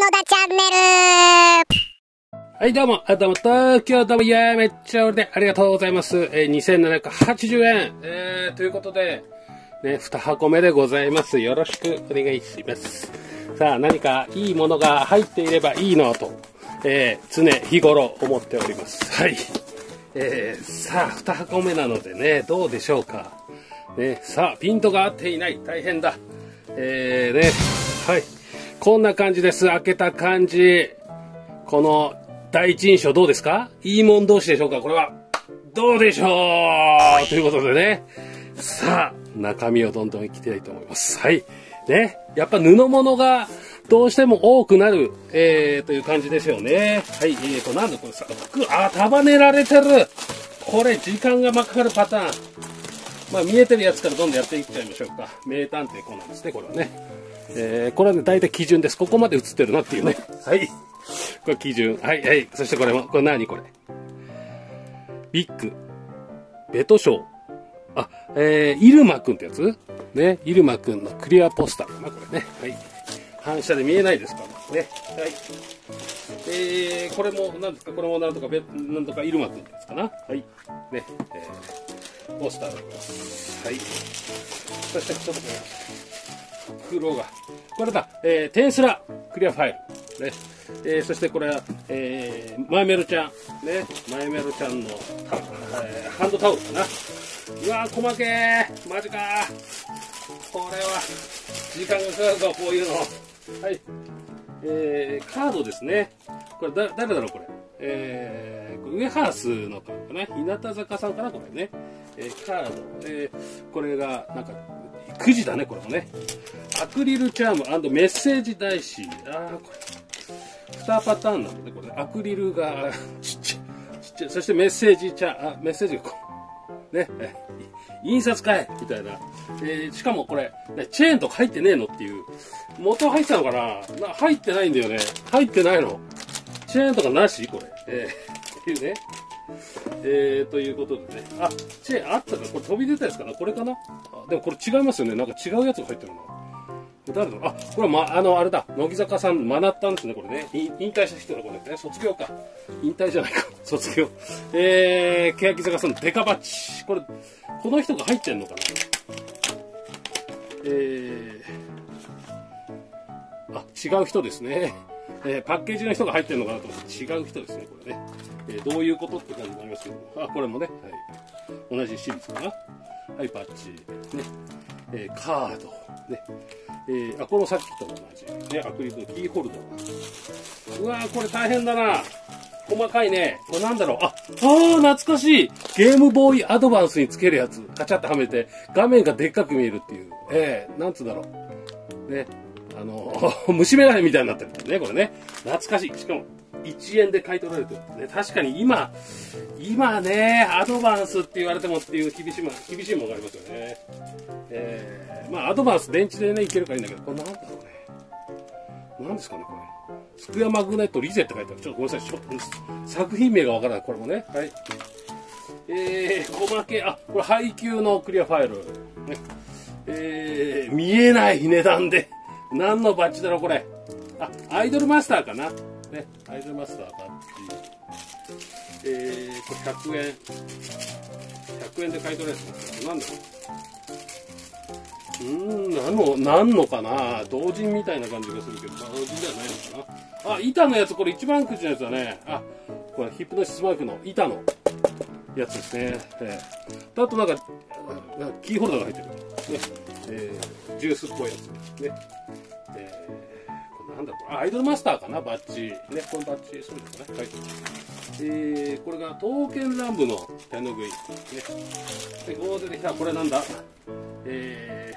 野田チャンネルはい、どうも、あどうも、東京どうも、いや、めっちゃ俺で、ありがとうございます。えー、2780円。えー、ということで、ね、2箱目でございます。よろしくお願いします。さあ、何かいいものが入っていればいいのと、えー、常日頃思っております。はい。えー、さあ、2箱目なのでね、どうでしょうか。ね、さあ、ピントが合っていない。大変だ。えー、ね、はい。こんな感じです。開けた感じ。この第一印象どうですか？いいもん同士でしょうか？これは。どうでしょう？ということでね。さあ、中身をどんどんいきたいと思います。はい。ね。やっぱ布物がどうしても多くなる、えー、という感じですよね。はい。えーと、なんだこれさ、服、あ、束ねられてるこれ、時間がかかるパターン。まあ、見えてるやつからどんどんやっていっちゃいましょうか。名探偵コナンですね、これはね。えー、これはね、大体基準です。ここまで映ってるなっていうね。はい。これ基準。はい、はい。そしてこれも、これ何これ？ビッグ。ベトショー。あ、えー、イルマくんってやつ？ね。イルマくんのクリアポスターかな、これね。はい。反射で見えないですからね。はい。えー、これも、何ですか？これもなんとかベ、なんとかイルマくんってやつかな？はい。ね。えー、ポスターでございます。はい。そして、ちょっとこれ、黒が。これだ、えー、テンスラ、クリアファイル。ね。えー、そしてこれは、えー、マイメロちゃん。ね。マイメロちゃんの、えー、ハンドタオルかな。うわー、細けー。マジかー。これは、時間がかかるぞ、こういうの。はい。えー、カードですね。これ、だ、誰だろう、これ。えー、これウエハースのカードかな。日向坂さんかな、これね。えー、カード。えー、これが、なんか、9時だね、これもね。アクリルチャームメッセージ台紙。あー、これ。2パターンなんでね、これ。アクリルが、ちっちゃい。ちっちゃい。そしてメッセージチャー、あ、メッセージがこう。ね。印刷かいみたいな。えー、しかもこれ、ねチェーンとか入ってねえのっていう。元入ってたのかな？な入ってないんだよね。入ってないの。チェーンとかなし？これ。えー、っていうね。えー、ということでね。あ、チェーンあったかこれ飛び出たやつかな？これかな？あでもこれ違いますよね。なんか違うやつが入ってるな。誰だ？ろうあ、これま、あの、あれだ。乃木坂さん、学ったんですね、これね。引退した人のこれね。卒業か。引退じゃないか。卒業。えー、欅坂さんデカバッチ。これ、この人が入ってんのかな？えー、あ、違う人ですね。えー、パッケージの人が入ってるのかなと思って違う人ですね、これね。えー、どういうことって感じになりますけど。あ、これもね。はい。同じシリーズかな。はい、パッチ。ね。えー、カード。ね。えー、あ、これもさっきと同じ。ね、アクリルのキーホルダー。うわー、これ大変だな。細かいね。これなんだろう。あ、あー、懐かしい。ゲームボーイアドバンスにつけるやつ。カチャッとはめて、画面がでっかく見えるっていう。えー、なんつうだろう。ね。あの、虫眼鏡みたいになってるんだね、これね。懐かしい。しかも、1円で買い取られてるね。確かに今、今ね、アドバンスって言われてもっていう厳しいも、厳しいものがありますよね。えー、まあ、アドバンス電池でね、いけるからいいんだけど、これなんだろうね。なんですかね、これ。スクエアマグネットリゼって書いてある。ちょっとごめんなさい。ちょっと作品名がわからない。これもね。はい。えー、細け、あ、これ配給のクリアファイル。ね。えー、見えない値段で。何のバッジだろう、これ。あ、アイドルマスターかな。ね。アイドルマスターバッジ。えー、これ100円。100円で買い取れるんですよ。なんだろう。うん、何の、何のかな同人みたいな感じがするけど、同人じゃないのかな。あ、板のやつ、これ一番くじのやつだね。あ、これヒップノシスマークの板のやつですね。えー、あとなんか、なんかキーホルダーが入ってる。ね。えー、ジュースっぽいやつ。ね。アイドルマスターかなバッジ。ね、このバッジ、そうですかね。はい。えー、これが刀剣乱舞の手ぬぐい。ね。で、こう出てきた、これなんだえ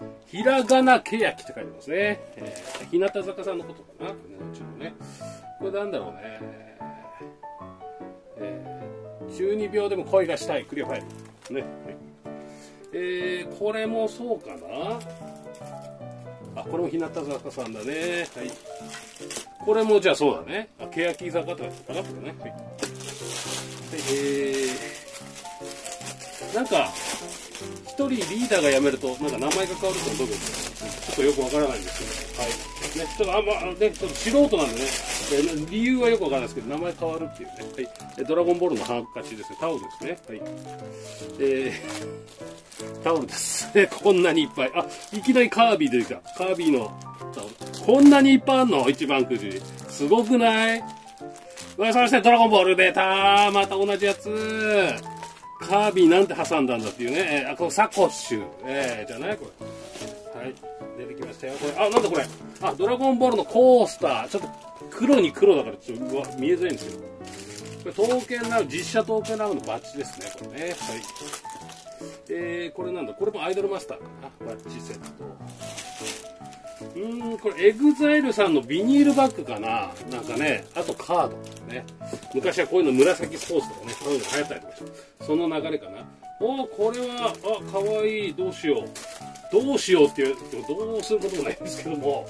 ー、ひらがなけやきって書いてますね。えー、日向坂さんのことかなこれね、うちのね。これなんだろうね。えー、12秒でも恋がしたい、クリアファイル。ね。はい、えー、これもそうかなあ、これも日向坂さんだね。はい。これもじゃあそうだね。あ、欅坂とかかなこれね。はい。えー、なんか、一人リーダーが辞めると、なんか名前が変わるとどういうこと？ちょっとよくわからないんですけど、はい。ね、ちょっとあんま、ね、ちょっと素人なんでね、え理由はよくわかんないですけど、名前変わるっていうね。はい。えドラゴンボールのハンカチですね。タオルですね。はい。えー、タオルです。こんなにいっぱい。あ、いきなりカービィ出てきた。カービィのタオル。こんなにいっぱいあんの？一番くじ。すごくない？わそしてドラゴンボール出たまた同じやつカービィなんて挟んだんだっていうね。えーあ、このサコッシュ。えー、じゃない？これ。はい。出てきましたよ。これ、あ、なんだこれ。あ、ドラゴンボールのコースター。ちょっと黒に黒だからちょっとうわ見えづらいんですけど。これ、刀剣乱舞、実写刀剣乱舞のバッジですね。これね。はい。えー、これなんだこれもアイドルマスターかな。バッジセット。うん、これ、エグザイルさんのビニールバッグかななんかね、あとカードね。昔はこういうの紫スポーツとかね、そういうの流行ったりとかして、その流れかな。おこれは、あ、かわいい、どうしよう。どうしようっていう、どうすることもないんですけども、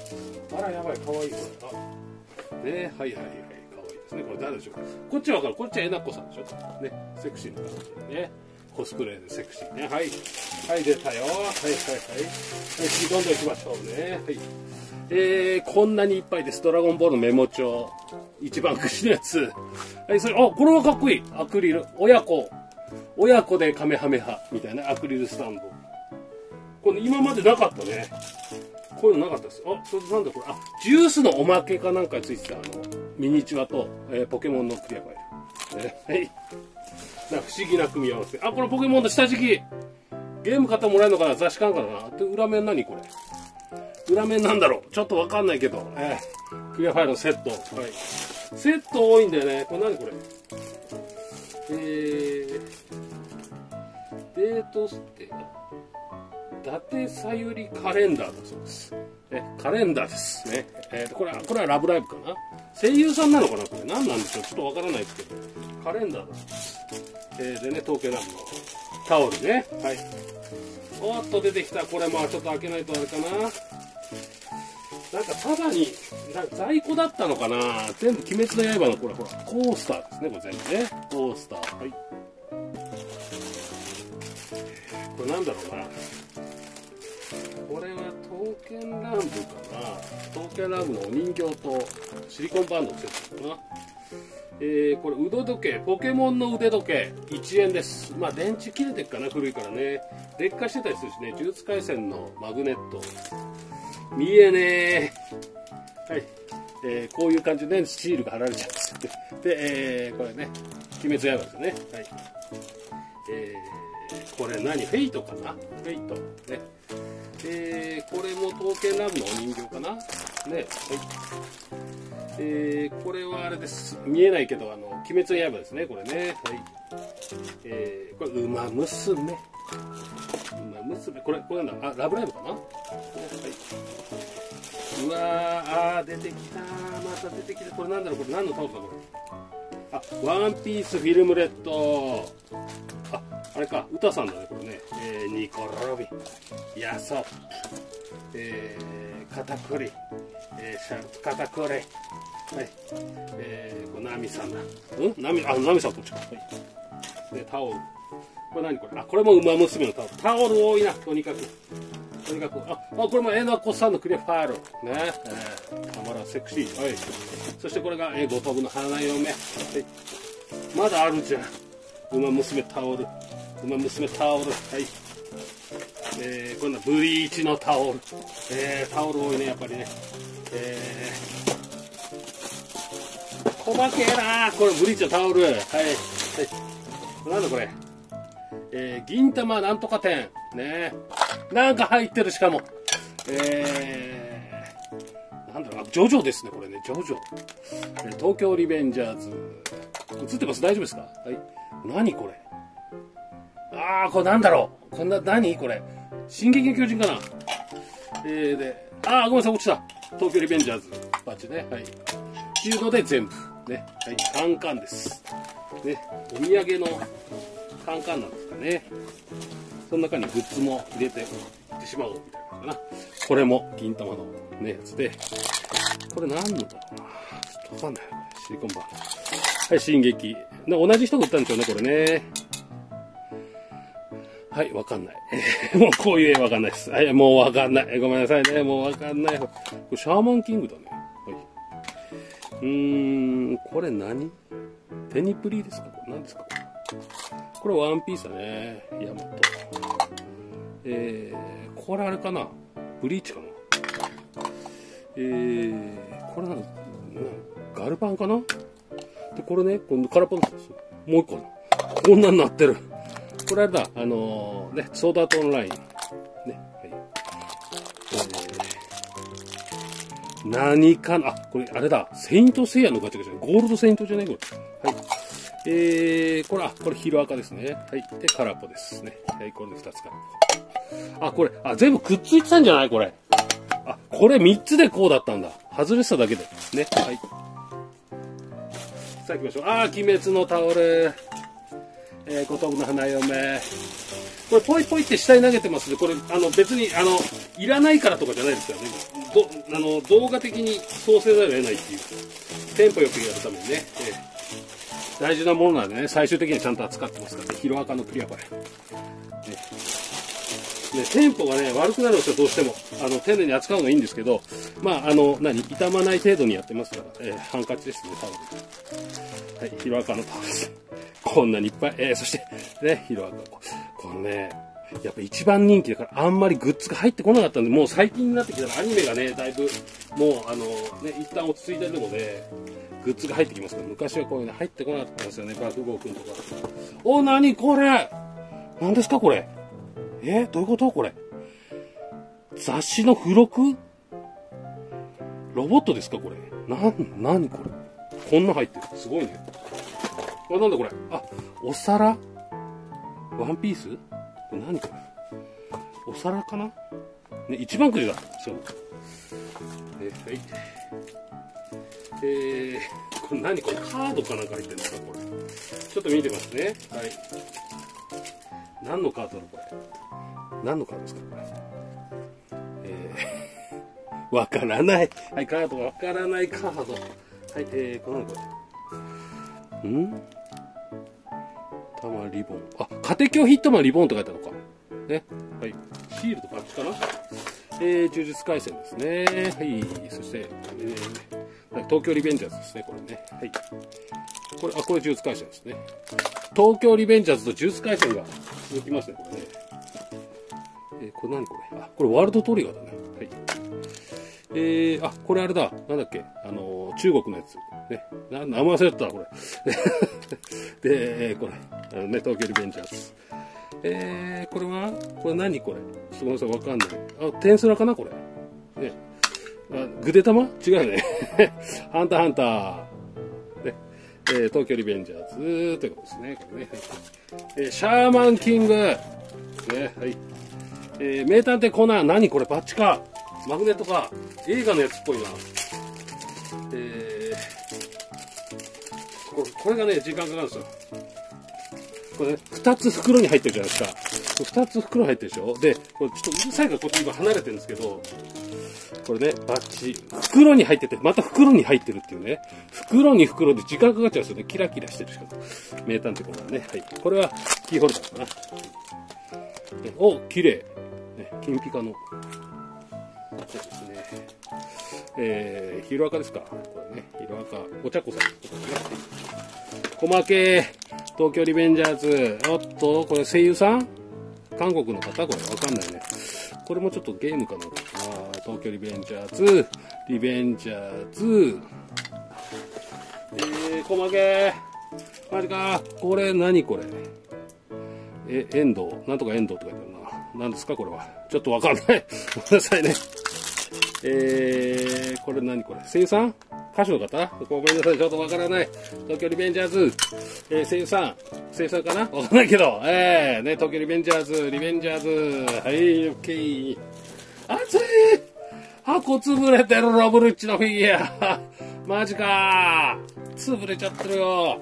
あら、やばい、かわいい、これ。あ、ね、はいはいはい、かわいいですね。これ誰でしょうこっちはわかる。こっちはえなっこさんでしょね、セクシーな感じでね。コスプレでセクシーね。はい。はい、出たよ。はいはいはい。はい、どんどん行きましょうね。はい。えー、こんなにいっぱいです。ドラゴンボールのメモ帳。一番串のやつ。はい、それ、あ、これはかっこいい。アクリル。親子。親子でカメハメハ。みたいなアクリルスタンド。これ今までなかったね。こういうのなかったです。あ、それなんだこれ。あ、ジュースのおまけかなんかについてた、あの、ミニチュアと、えーポケモンのクリアファイル。えーはい。な不思議な組み合わせ。あ、これポケモンの下敷き。ゲーム買ってもらえるのかな？雑誌買うかな？で、裏面何？これ裏面なんだろう？ちょっとわかんないけど。えークリアファイルのセット。はい。セット多いんだよね。これ何？これえー、デートステ、伊達さゆりカレンダーだそうです。え、カレンダーですね。えーと、これは、これはラブライブかな？声優さんなのかな？これ何なんでしょう？ちょっとわからないですけど。カレンダーだそうです。えー、でね、東京ナブのタオルね。はい。おっと出てきた。これまあちょっと開けないとあれかな。なんかただに、なんか在庫だったのかな全部鬼滅の刃のこれほら、コースターですね、これ全部ね。コースター。はい。これなんだろうな。これは刀剣乱舞かな刀剣乱舞のお人形とシリコンバンドのセットかなえー、これ腕時計ポケモンの腕時計1円です。まあ電池切れてるかな古いからね。劣化してたりするしね呪術廻戦のマグネット。見えねー。はい、えーこういう感じで、ね、シールが貼られちゃうんですよで、えーこれね鬼滅の刃ですよね。はい。えーこれ何フェイトかな？フェイト。ね。えーこれも刀剣乱舞のお人形かな？ね。はい。えーこれはあれです見えないけどあの鬼滅の刃ですね。これねはいえーこれ馬娘馬娘これこれな。んだあラブライブかな、はいうわあ出てきたまた出てきたこれなんだろうこれ何のタオルだこれあワンピースフィルムレッド。ああれか歌さんだねこれね、えーニコロビヤソップえー、カタクリ、えー、シャカタクリ。はい。えー、これナミさんだうん？ナミあナミさんこっちか。はい。でタオル。これ何これ？あこれも馬娘のタオル。タオル多いなとにかく。とにかくああこれもえなこさんのクリアファイル。ね。えー、たまらんセクシー。はい。そしてこれが、えー、五徳の花嫁。はい。まだあるじゃん。馬娘タオル。馬娘タオル。はい。えー、こんなブリーチのタオル、えー、タオル多いねやっぱりね細けえなこれブリーチのタオル。はい、はい、なんだこれ。えー、銀玉なんとか店。ね。なんか入ってるしかも。えー、なんだろう。ジョジョですねこれね。ジョジョ、えー東京リベンジャーズ。映ってます？大丈夫ですか？はい。何これ？ああこれなんだろう。こんな何これ？進撃の巨人かな？えー、でああごめんなさい落ちた。東京リベンジャーズ。バッチね。はい。っていうので全部。ねはいカンカンですねお土産のカンカンなんですかねその中にグッズも入れて売ってしまおうみたいなのかなこれも銀玉のねやつでこれ何のだろうなちょっとわかんないシリコンバーはい進撃な同じ人が売ったんですよねこれねはい、わかんない。もうこういう絵わかんないです。はい、もうわかんない。ごめんなさいね。もうわかんない。これシャーマンキングだね。うーん、これ何？ペニプリですか？これ何ですか？これワンピースだね。ヤマト。えー、これあれかな？ブリーチかな？えー、これなんガルパンかな？で、これね、この空パンです。もう一個。こんなんなってる。これあれだ、あのー、ね、ソードアートオンライン。何かな、あ、これあれだ、セイントセイヤのガチャガチャ。ゴールドセイントじゃない？これ。はい。えー、これ、あ、これヒロアカですね。はい。で、カラポですね。はい、これで2つカラポ。あ、これ、あ、全部くっついてたんじゃない？これ。あ、これ3つでこうだったんだ。外れてただけで。ね。はい。さあ行きましょう。あー、鬼滅のタオル。えー、小徳の花嫁。これ、ポイポイって下に投げてますね。これ、あの、別に、あの、いらないからとかじゃないですよね。ど、あの、動画的にそうせざるを得ないっていう。テンポよくやるためにね。えー大事なものなんでね、最終的にちゃんと扱ってますからね。ヒロアカのクリアこれ。ねね、テンポがね、悪くなるんですよ、どうしても。あの、丁寧に扱うのがいいんですけど、まあ、あの、何、傷まない程度にやってますから、えー、ハンカチですね、タオル。はい、ヒロアカのタオルです。こんなにいっぱい、えー、そして、ね、ヒロアカ。このね、やっぱ一番人気だからあんまりグッズが入ってこなかったんで、もう最近になってきたらアニメがね、だいぶ、もうあの、ね、一旦落ち着いてるので、グッズが入ってきますけど、昔はこういうの入ってこなかったんですよね、爆豪くんとか。お、なにこれ？何ですかこれ？え？どういうことこれ？雑誌の付録？ロボットですかこれ？なん、なにこれ？こんな入ってる。すごいね。これなんだこれ？あ、お皿？ワンピース？これ何これ。お皿かな？ね、一番くじだ。そう。えー、はい。えー、これ何？これカードかなんか入ってるんですかこれ。ちょっと見てますね。はい。何のカードだこれ。何のカードですか？これ。えー、わからない。はい、カードわからないカード。はい、えー、このこれ？ん？たまリボン。あ、家庭教ヒットマンリボンって書いてある。ね。はい。シールとバッチかな？えー、呪術廻戦ですね。はい。そして、えー、東京リベンジャーズですね、これね。はい。これ、あ、これ呪術廻戦ですね。東京リベンジャーズと呪術廻戦が続きますね、これね。えー、これ何これ？あ、これワールドトリガーだね。はい。えー、あ、これあれだ。なんだっけ？あのー、中国のやつ。ね。な、名前忘れてた、これ。で、えー、これ。あのね、東京リベンジャーズ。えー、これは？これ何これ？ちょっとごめんなさ、わかんない。あ、テンスラかな？これ。ね。あ、グデタマ違うよね。ハンターハンター。ね。えー、東京リベンジャーズということですね。これね。えー、シャーマンキング。ね。はい。えー、名探偵コナン。何これ？バッチか。マグネットか。映画のやつっぽいな。えー、これ、これがね、時間かかるんですよ。これ、ね、2つ袋に入ってるじゃないですか。2つ袋入ってるでしょ？で、これちょっとうるさいからこっち今離れてるんですけど、これね、バッチ。袋に入ってて、また袋に入ってるっていうね。袋に袋で時間かかっちゃうんですよね。キラキラしてるしかも。名探偵コナンね。はい。これはキーホルダーかな。お、綺麗。ね、金ピカの。そうですね。えー、ヒロアカですか？これね、ヒロアカ。お茶子さん。小負け。東京リベンジャーズ。おっと、これ声優さん？韓国の方？これわかんないね。これもちょっとゲームかなあ東京リベンジャーズ。リベンジャーズ。えー、小負け。マジか。これ何これ？え、遠藤。なんとか遠藤って書いてあるな。何ですか？これは。ちょっとわかんない。ごめんなさいね。えー、これ何これ？声優さん？歌手の方ごめんなさい、ちょっとわからない。東京リベンジャーズ、えー、声優さん、声優さんかな？わかんないけど、えー、ね、東京リベンジャーズ、リベンジャーズ、はい、オッケー。熱い箱潰れてるロブルッチのフィギュア。マジか潰れちゃってるよ。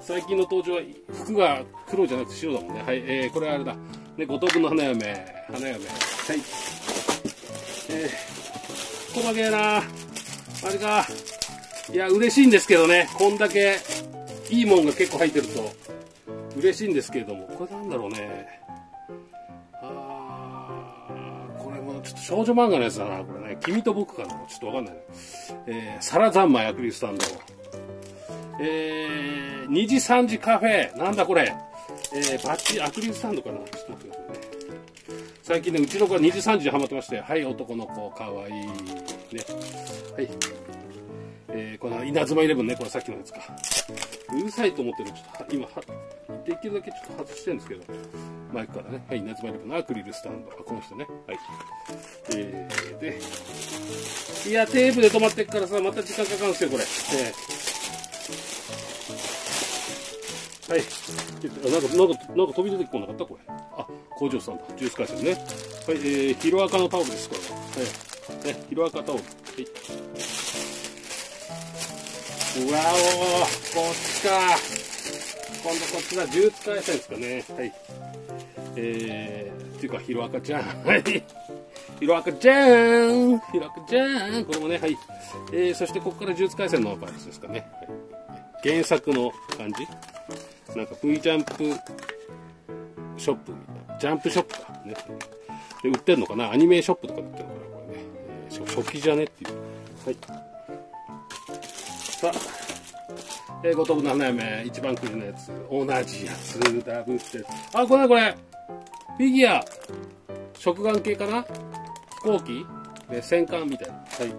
最近の登場は服が黒じゃなくて白だもんね。はい、えー、これはあれだ。ね、後藤君の花嫁。花嫁。はい。えー、細けえなあれか。いや、嬉しいんですけどね。こんだけいいもんが結構入ってると、嬉しいんですけれども、これなんだろうね。あーこれもちょっと少女漫画のやつだな、これね。君と僕かな。ちょっとわかんない。えー、サラザンマイアクリルスタンド。えー、2時3時カフェ。なんだこれ。えー、バッチアクリルスタンドかな。ちょっと待ってくださいね。最近ね、うちの子が2時3時でハマってまして、はい、男の子、かわいい。ね。はい。えー、この稲妻イレブンね、これさっきのやつか。うるさいと思ってるちょっと今は、できるだけちょっと外してるんですけど、マイクからね、はい、稲妻イレブンのアクリルスタンド。あ、この人ね。はい。えー、で、いや、テープで止まってっからさ、また時間かかるんですよ、これ。えーはい。なんか、なんか、なんか飛び出てこなかったこれ。あ、工場さんだ。ジュース回線ね。はい、えー、ヒロアカのタオルです、これは。はい。ね、ヒロアカタオル。はい。うわおこっちか。今度こっちだ。ジュース回線ですかね。はい。えー、っていうか、ヒロアカちゃん。はい。ヒロアカちゃんヒロアカちゃんこれもね、はい。えー、そしてここから呪術廻戦のパーツですかね。はい原作の感じなんか V ジャンプショップみたいな。ジャンプショップか。ね。で、売ってんのかな？アニメショップとかで売ってんのかなこれね。えー初期じゃねっていう。はい。さあ、えー、五等分の花嫁、一番くじのやつ。同じやつ、ダブって。あ、これこれ。フィギュア。食玩系かな？飛行機？で戦艦みたいな。はい。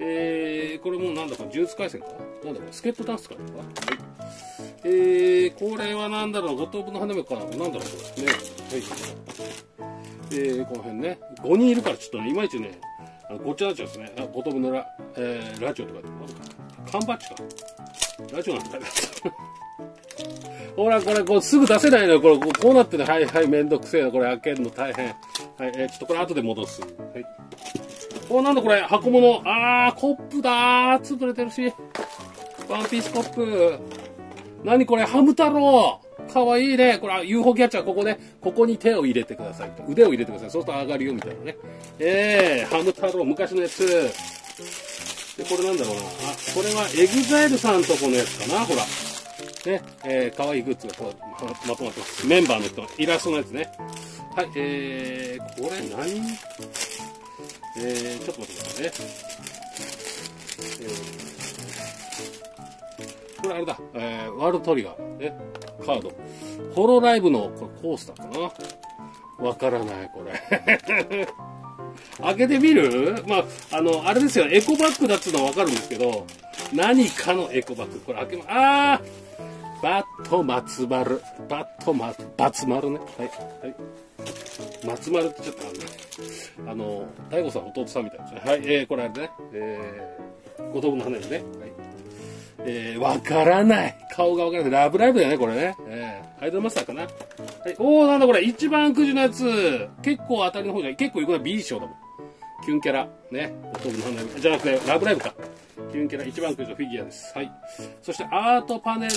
えー、これもなんだか、呪術廻戦か？なんだこれ、スケットダンスかなはい。えー、これはなんだろう、五等分の花嫁かななんだろう、これ。ね。はい。えー、この辺ね。5人いるからちょっとね、いまいちね、あのごっちゃになっちゃうんですね。あ、五等分のラ、えー、ラジオとかってか、缶バッジか。ラジオなんて書いてあった。ほら、これ、こう、すぐ出せないのよ。これ、こうなってね。はい、はい、めんどくせえな。これ、開けるの大変。はい、えーちょっとこれ、後で戻す。はい。お、なんだこれ、箱物。あー、コップだー。潰れてるし。ワンピースコップ。何これ、ハム太郎。かわいいね。これ、UFO キャッチャー、ここね、ここに手を入れてください。腕を入れてください。そうすると上がるよ、みたいなね。えー、ハム太郎、昔のやつ。で、これなんだろうな。あ、これはエグザイルさんとこのやつかな、ほら。ね、えー、可愛いグッズがこうまとまってます。メンバーの人イラストのやつね。はい、えー、これ何？えー、ちょっと待ってくださいね。これあれだ、えー、ワールドトリガー、ね、カード。ホロライブのこれコースターかなわからない、これ。開けてみる？まあ、あの、あれですよ、エコバッグだっつうのはわかるんですけど、何かのエコバッグ。これ開けま、あーバット松丸。バット松、バツ丸ね。はい。はい。松丸ってちょっとあの、あの、大悟さん弟さんみたいですね。はい。えー、これあれね。えー、五等分の花嫁ね。はい。えー、わからない。顔がわからない。ラブライブだよね、これね。えー、アイドルマスターかな。はい。おー、なんだこれ。一番くじのやつ。結構当たりの方じゃない。結構いくな B 賞だもん。キュンキャラ。ね。五等分の花嫁。じゃなくて、ラブライブか。キュンキャラ一番くじのフィギュアです。はい。そして、アートパネル。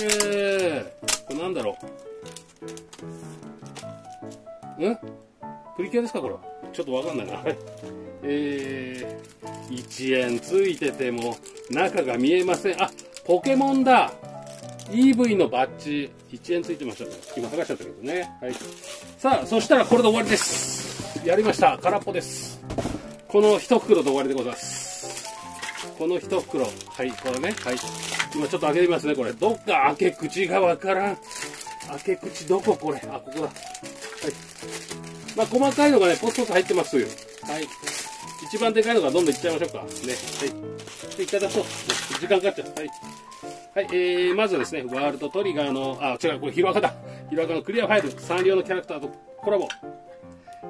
これなんだろう。ん？プリキュアですかこれ。ちょっとわかんないな。はい。えー、1円ついてても、中が見えません。あ、ポケモンだ !EV のバッジ、1円ついてましたね。今剥がしちゃったけどね。はい。さあ、そしたらこれで終わりです。やりました。空っぽです。この一袋で終わりでございます。この一袋。はい、これね。はい。今ちょっと開けてみますね、これ。どっか開け口がわからん。開け口どここれ。あ、ここだ。はい。まあ、細かいのがね、ポツポツ入ってますよ。はい。一番でかいのがどんどんいっちゃいましょうか。ね。はい。で、いただそう。時間かかっちゃう。はい。はい、えー、まずはですね、ワールドトリガーの、あ、違う、これヒロアカだ。ヒロアカのクリアファイル、サンリオのキャラクターとコラボ。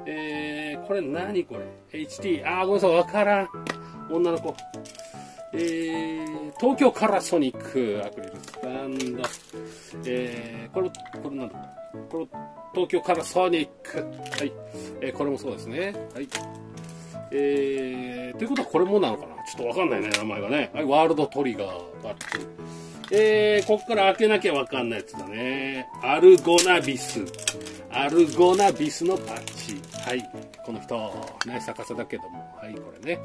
えー、これ何これ ?HT、あー、ごめんなさい、わからん。女の子。えー、東京カラソニック、アクリルスタンド。えー、これ、これなんだ？この、東京からソニック。はい。えー、これもそうですね。はい。えー、ということはこれもなのかな？ちょっとわかんないね、名前がね。はい、ワールドトリガーバッグ。えー、こっから開けなきゃわかんないやつだね。アルゴナビス。アルゴナビスのパッチ。はい。この人。ね、逆さだけども。はい、これね。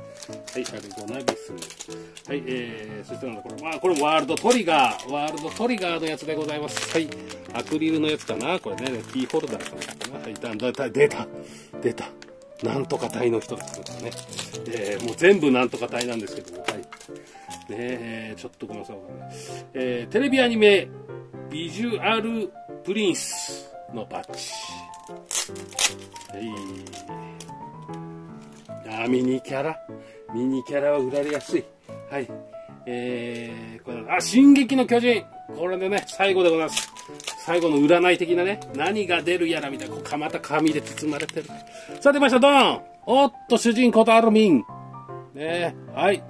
はい、アルゴナビス。はい、えー、そしてなんだ、これ、まあ、これワールドトリガー。ワールドトリガーのやつでございます。はい、アクリルのやつかな。これね、キーホルダーかな。はい、だんだん、出た。出た。なんとか隊の人ですね。えー、もう全部なんとか隊なんですけども。はい。ねえー、ちょっとごめんなさい。えー、テレビアニメ、ビジュアルプリンスのバッジ。はい。あ、ミニキャラ。ミニキャラは売られやすい。はい。えー、これ、あ、進撃の巨人。これでね、最後でございます。最後の占い的なね、何が出るやらみたいな、こう、また紙で包まれてる。さあ出ました、ドンおっと、主人公とアルミン。ねはい。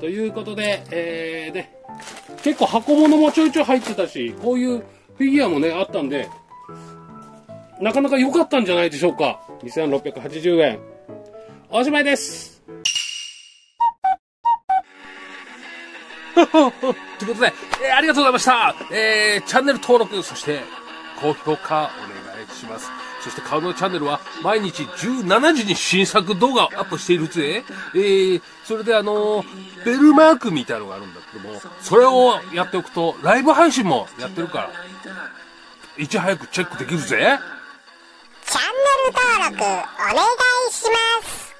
ということで、えー、ね、結構箱物もちょいちょい入ってたし、こういうフィギュアもね、あったんで、なかなか良かったんじゃないでしょうか。2680円。おしまいです。ということで、えー、ありがとうございました。えー、チャンネル登録、そして高評価お願いします。そして顔のチャンネルは毎日17時に新作動画をアップしているぜ。えー、それであのー、ベルマークみたいなのがあるんだけども、それをやっておくと、ライブ配信もやってるから、いち早くチェックできるぜ。チャンネル登録お願いします。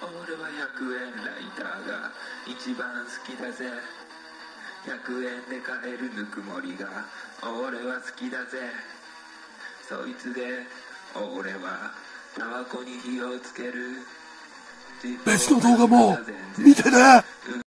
俺は100円ライターが一番好きだぜ。100円で買えるぬくもりが俺は好きだぜ。そいつで俺はタバコに火をつける。別の動画も見てね